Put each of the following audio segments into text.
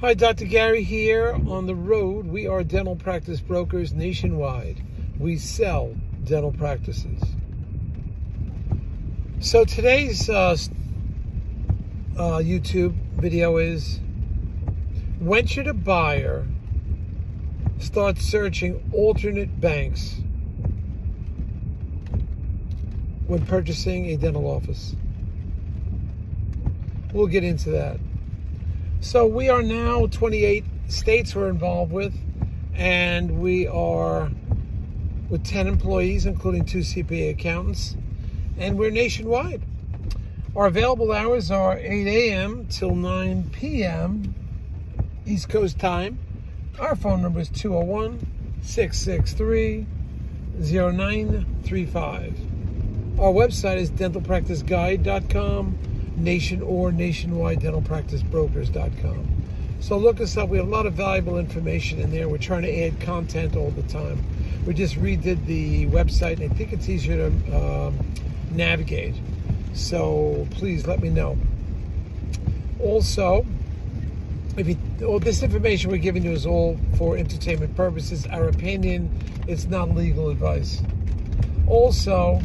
Hi, Dr. Gary here on the road. We are dental practice brokers nationwide. We sell dental practices. So today's uh, uh, YouTube video is when should a buyer start searching alternate banks when purchasing a dental office? We'll get into that. So we are now 28 states we're involved with, and we are with 10 employees, including two CPA accountants, and we're nationwide. Our available hours are 8 a.m. till 9 p.m. East Coast time. Our phone number is 201 663 0935. Our website is dentalpracticeguide.com nation or nationwide dental practice brokers.com. So look us up. We have a lot of valuable information in there. We're trying to add content all the time. We just redid the website, and I think it's easier to um, navigate. So please let me know. Also, if you, all this information we're giving you is all for entertainment purposes. Our opinion, it's not legal advice. Also,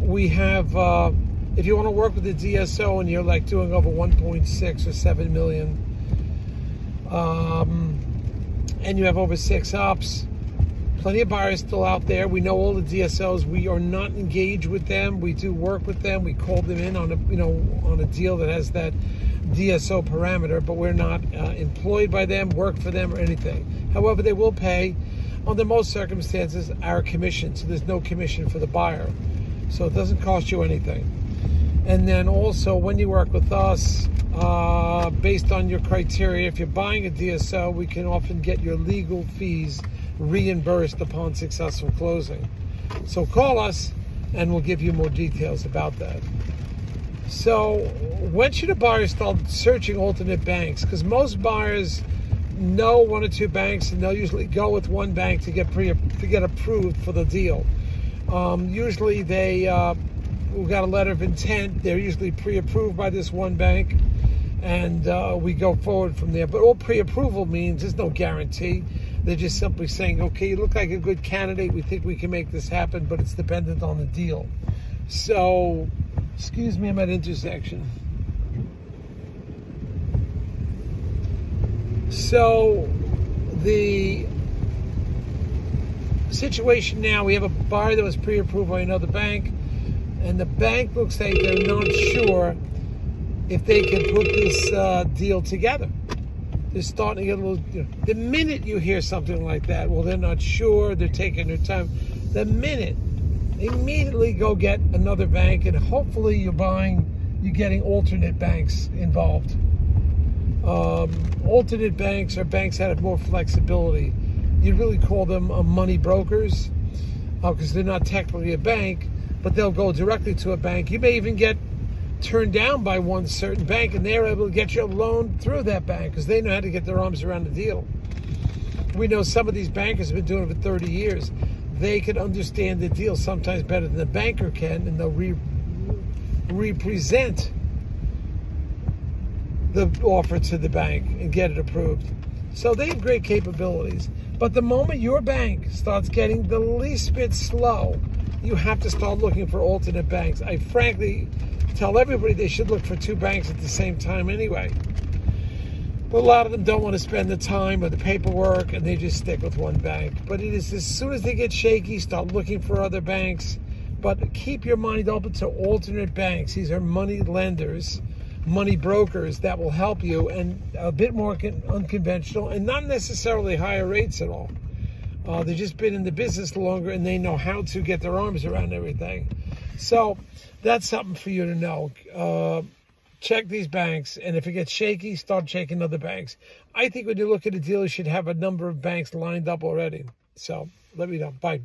we have. Uh, if you want to work with the DSO and you're like doing over 1.6 or 7 million, um, and you have over six ops, plenty of buyers still out there. We know all the DSOs. We are not engaged with them. We do work with them. We call them in on a you know on a deal that has that DSO parameter, but we're not uh, employed by them, work for them, or anything. However, they will pay, under most circumstances, our commission. So there's no commission for the buyer. So it doesn't cost you anything. And then also, when you work with us, uh, based on your criteria, if you're buying a DSO, we can often get your legal fees reimbursed upon successful closing. So call us and we'll give you more details about that. So, when should a buyer start searching alternate banks? Because most buyers know one or two banks, and they'll usually go with one bank to get pre to get approved for the deal. Um, usually, they uh, we got a letter of intent. They're usually pre-approved by this one bank, and uh, we go forward from there. But all pre-approval means there's no guarantee. They're just simply saying, okay, you look like a good candidate. We think we can make this happen, but it's dependent on the deal. So, excuse me, I'm at intersection. So, the situation now, we have a buyer that was pre-approved by another bank and the bank looks like they're not sure if they can put this uh, deal together. They're starting to get a little. You know, the minute you hear something like that, well, they're not sure. They're taking their time. The minute, immediately go get another bank, and hopefully you're buying, you're getting alternate banks involved. Um, alternate banks are banks that have more flexibility. You really call them uh, money brokers because uh, they're not technically a bank, but they'll go directly to a bank. You may even get turned down by one certain bank, and they're able to get you a loan through that bank because they know how to get their arms around the deal. We know some of these bankers have been doing it for 30 years. They can understand the deal sometimes better than the banker can, and they'll re- represent the offer to the bank and get it approved. So they have great capabilities. But the moment your bank starts getting the least bit slow you have to start looking for alternate banks. I frankly tell everybody they should look for two banks at the same time anyway. But a lot of them don't want to spend the time or the paperwork and they just stick with one bank. But it is as soon as they get shaky, start looking for other banks. But keep your mind open to alternate banks. These are money lenders, money brokers that will help you and a bit more unconventional and not necessarily higher rates at all. Uh, they've just been in the business longer and they know how to get their arms around everything. So that's something for you to know. Uh, check these banks, and if it gets shaky, start checking other banks. I think when you look at a deal, you should have a number of banks lined up already. So let me know. Bye.